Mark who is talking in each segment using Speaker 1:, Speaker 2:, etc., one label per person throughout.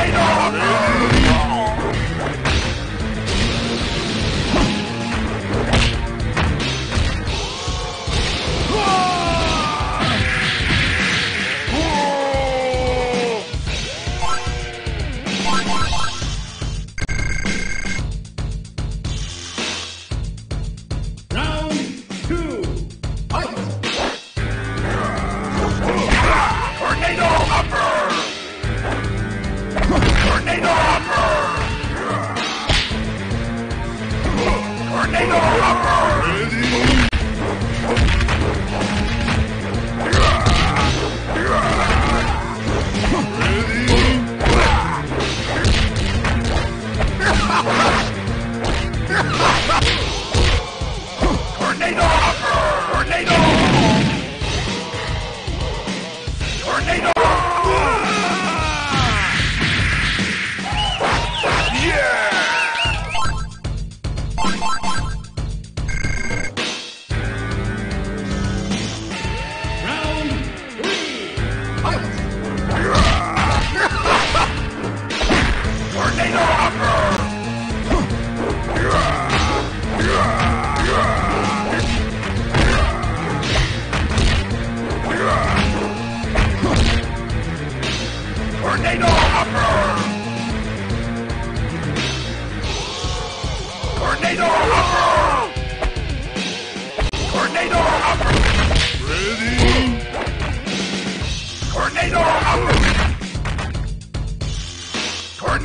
Speaker 1: Tornado Upper! Tornado Upper!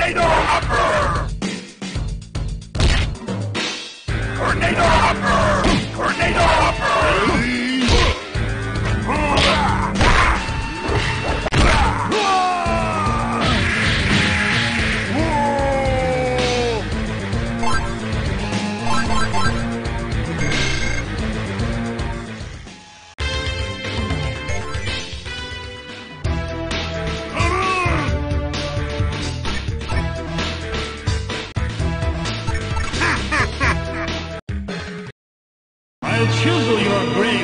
Speaker 1: Tornado Upper! Tornado Upper! Tornado I'll chisel your brain.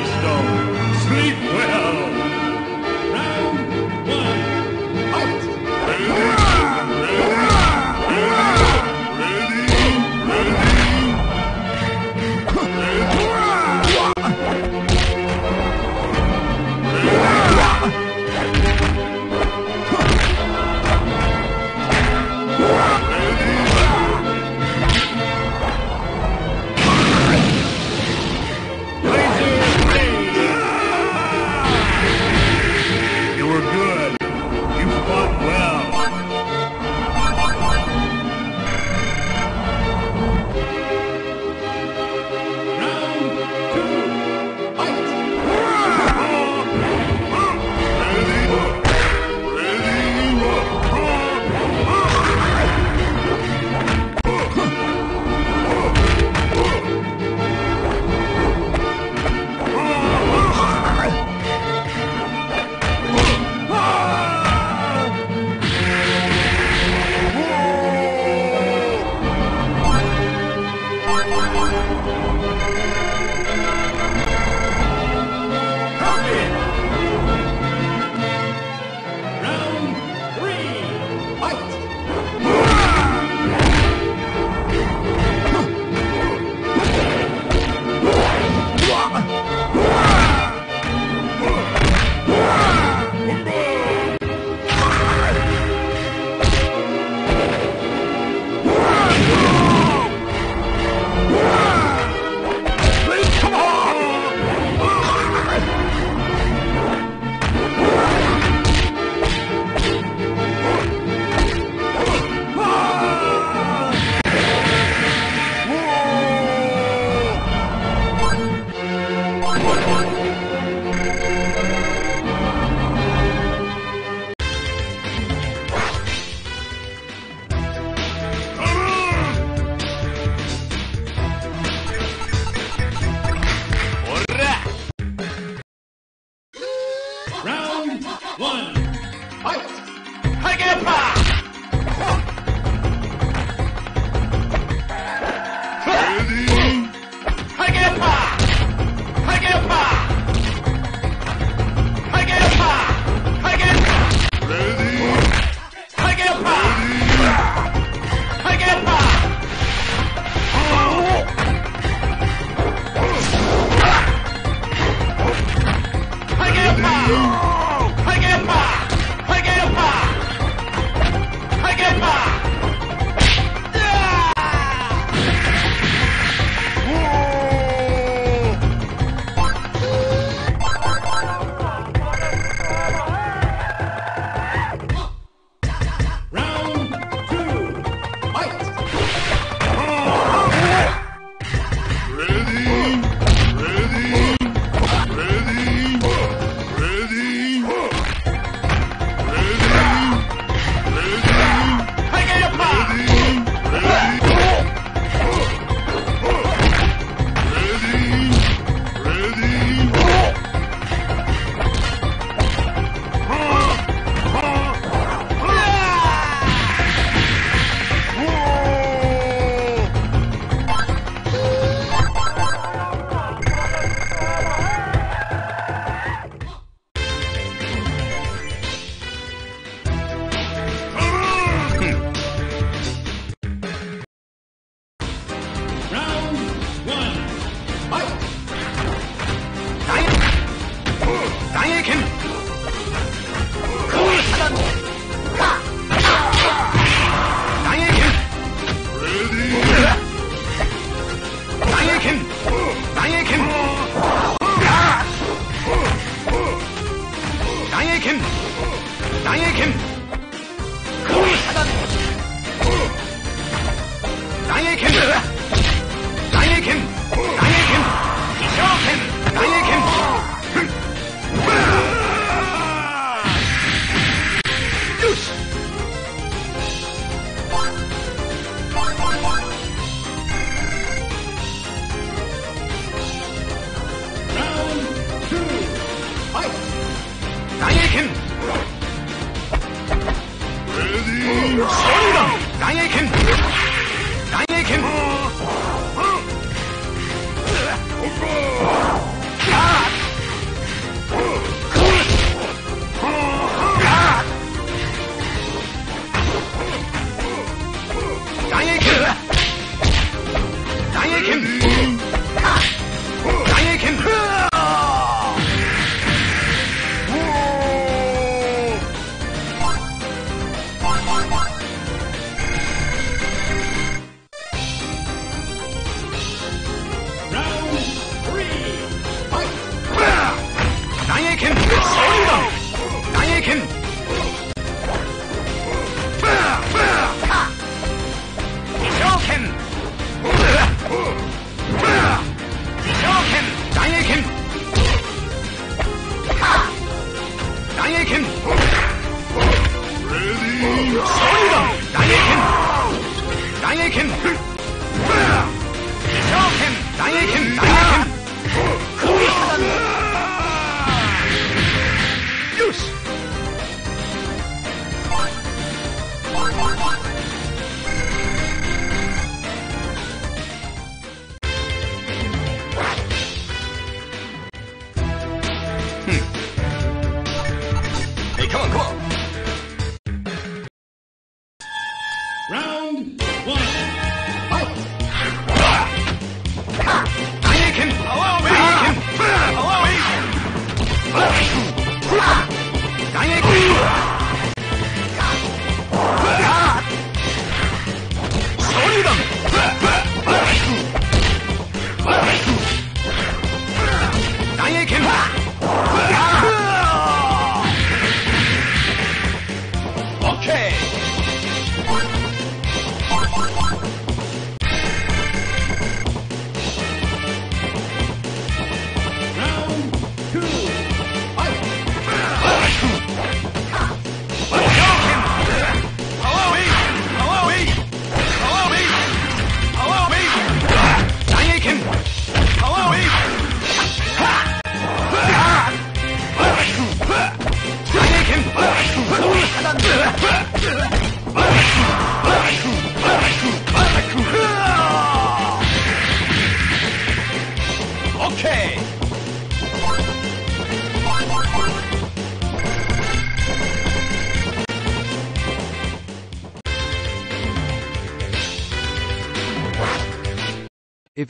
Speaker 2: Round